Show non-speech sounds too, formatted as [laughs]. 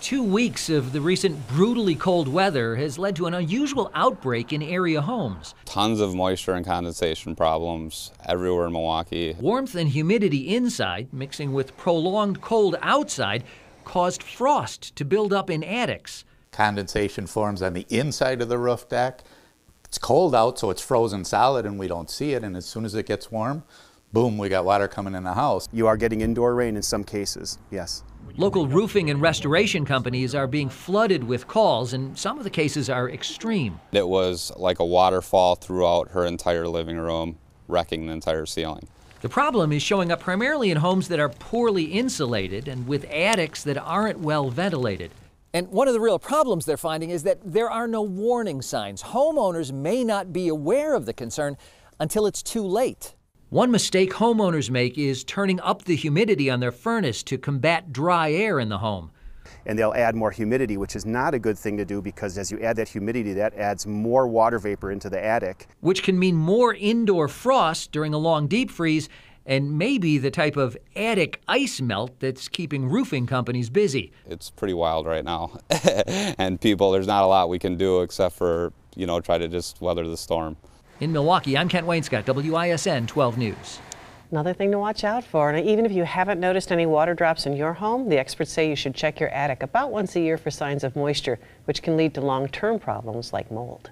Two weeks of the recent brutally cold weather has led to an unusual outbreak in area homes. Tons of moisture and condensation problems everywhere in Milwaukee. Warmth and humidity inside, mixing with prolonged cold outside, caused frost to build up in attics. Condensation forms on the inside of the roof deck. It's cold out, so it's frozen solid and we don't see it. And as soon as it gets warm, boom, we got water coming in the house. You are getting indoor rain in some cases, yes. Local roofing and restoration companies are being flooded with calls, and some of the cases are extreme. It was like a waterfall throughout her entire living room, wrecking the entire ceiling. The problem is showing up primarily in homes that are poorly insulated and with attics that aren't well ventilated. And one of the real problems they're finding is that there are no warning signs. Homeowners may not be aware of the concern until it's too late. One mistake homeowners make is turning up the humidity on their furnace to combat dry air in the home. And they'll add more humidity, which is not a good thing to do because as you add that humidity, that adds more water vapor into the attic. Which can mean more indoor frost during a long deep freeze and maybe the type of attic ice melt that's keeping roofing companies busy. It's pretty wild right now. [laughs] and people, there's not a lot we can do except for, you know, try to just weather the storm. In Milwaukee, I'm Kent Wainscott, WISN 12 News. Another thing to watch out for, and even if you haven't noticed any water drops in your home, the experts say you should check your attic about once a year for signs of moisture, which can lead to long-term problems like mold.